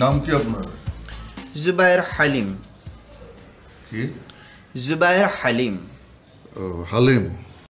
নাম কি আপনার জুবাইর হালিম কি জুবাইর হালিম ও হালিম